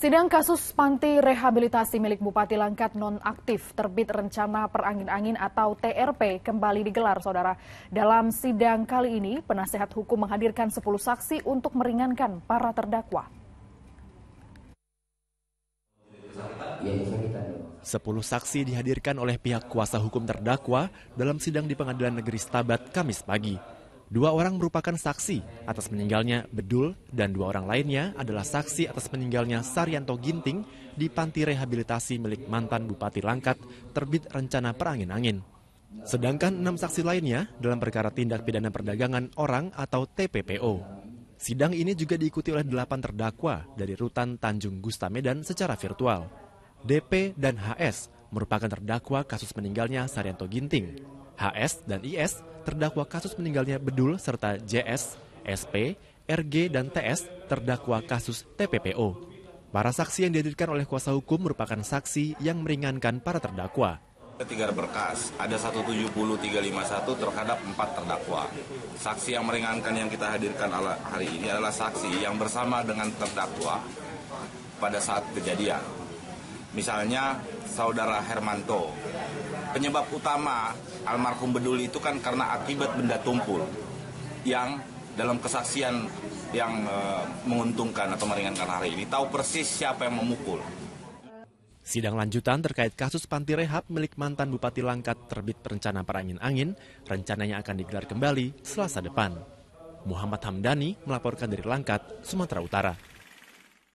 Sidang kasus panti rehabilitasi milik Bupati Langkat nonaktif terbit rencana perangin-angin atau TRP kembali digelar, saudara. Dalam sidang kali ini, penasehat hukum menghadirkan 10 saksi untuk meringankan para terdakwa. Sepuluh saksi dihadirkan oleh pihak kuasa hukum terdakwa dalam sidang di Pengadilan Negeri Stabat Kamis pagi. Dua orang merupakan saksi atas meninggalnya Bedul dan dua orang lainnya adalah saksi atas meninggalnya Saryanto Ginting di panti rehabilitasi milik mantan Bupati Langkat terbit rencana perangin-angin. Sedangkan enam saksi lainnya dalam perkara tindak pidana perdagangan orang atau TPPO. Sidang ini juga diikuti oleh delapan terdakwa dari rutan Tanjung Gusta Medan secara virtual. DP dan HS merupakan terdakwa kasus meninggalnya Saryanto Ginting. HS dan IS terdakwa kasus meninggalnya Bedul serta JS, SP, RG, dan TS terdakwa kasus TPPO. Para saksi yang dihadirkan oleh kuasa hukum merupakan saksi yang meringankan para terdakwa. Tiga berkas, ada 170 351 terhadap empat terdakwa. Saksi yang meringankan yang kita hadirkan hari ini adalah saksi yang bersama dengan terdakwa pada saat kejadian. Misalnya saudara Hermanto, penyebab utama almarhum Bedul itu kan karena akibat benda tumpul yang dalam kesaksian yang uh, menguntungkan atau meringankan hari ini tahu persis siapa yang memukul. Sidang lanjutan terkait kasus panti rehab milik mantan Bupati Langkat terbit perencana perangin-angin rencananya akan digelar kembali selasa depan. Muhammad Hamdani melaporkan dari Langkat, Sumatera Utara.